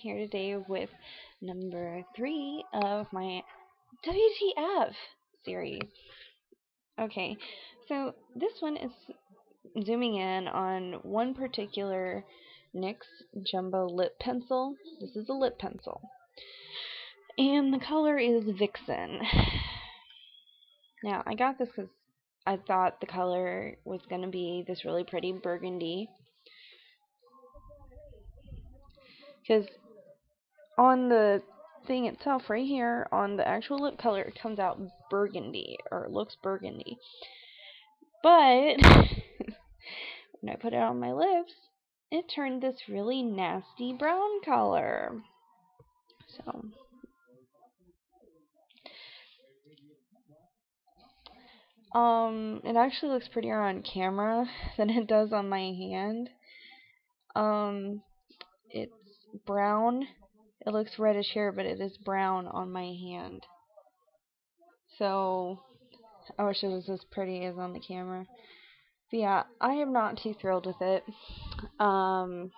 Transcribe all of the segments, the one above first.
Here today with number three of my WTF series. Okay, so this one is zooming in on one particular NYX Jumbo Lip Pencil. This is a lip pencil. And the color is Vixen. Now, I got this because I thought the color was going to be this really pretty burgundy because on the thing itself right here on the actual lip color it comes out burgundy or looks burgundy. But when I put it on my lips it turned this really nasty brown color. So. Um it actually looks prettier on camera than it does on my hand. Um it's brown. It looks reddish here, but it is brown on my hand. So, I wish it was as pretty as on the camera. But yeah, I am not too thrilled with it. Um,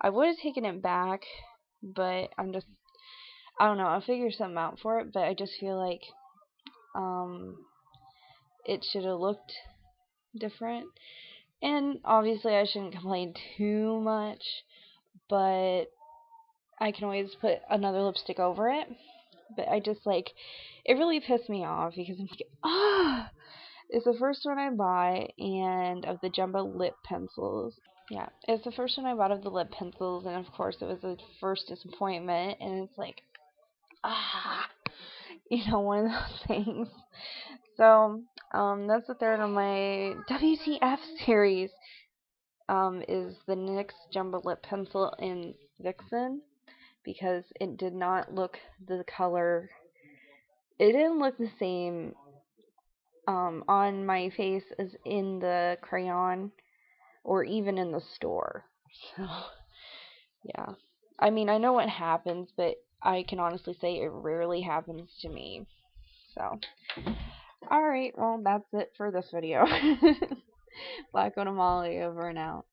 I would have taken it back, but I'm just, I don't know, I'll figure something out for it, but I just feel like, um, it should have looked different. And obviously I shouldn't complain too much but I can always put another lipstick over it. But I just like it really pissed me off because I'm like, ah, it's the first one I buy and of the jumbo lip pencils. Yeah, it's the first one I bought of the lip pencils, and of course it was the first disappointment, and it's like, ah, you know, one of those things. So, um, that's the third of my WTF series um, is the NYX Jumbo Lip Pencil in Vixen because it did not look the color. It didn't look the same um, on my face as in the crayon or even in the store. So, yeah. I mean, I know what happens, but I can honestly say it rarely happens to me. So, alright, well, that's it for this video. Black Molly over and out.